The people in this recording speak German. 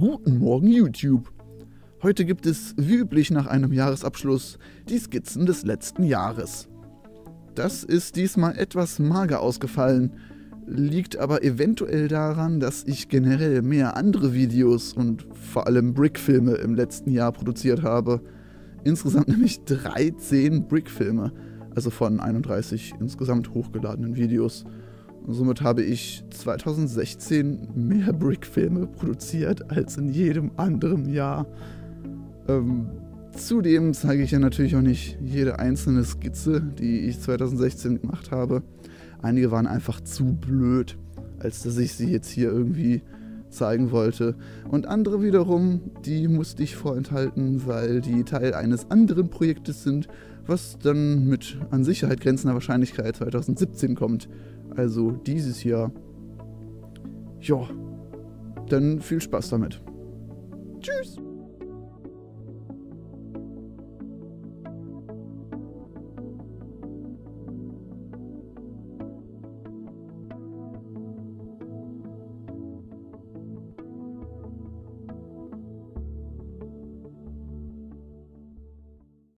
Guten Morgen YouTube. Heute gibt es wie üblich nach einem Jahresabschluss die Skizzen des letzten Jahres. Das ist diesmal etwas mager ausgefallen, liegt aber eventuell daran, dass ich generell mehr andere Videos und vor allem Brickfilme im letzten Jahr produziert habe. Insgesamt nämlich 13 Brickfilme, also von 31 insgesamt hochgeladenen Videos. Somit habe ich 2016 mehr Brickfilme produziert als in jedem anderen Jahr. Ähm, zudem zeige ich ja natürlich auch nicht jede einzelne Skizze, die ich 2016 gemacht habe. Einige waren einfach zu blöd, als dass ich sie jetzt hier irgendwie zeigen wollte. Und andere wiederum, die musste ich vorenthalten, weil die Teil eines anderen Projektes sind, was dann mit an Sicherheit grenzender Wahrscheinlichkeit 2017 kommt. Also dieses Jahr. Ja, dann viel Spaß damit. Tschüss!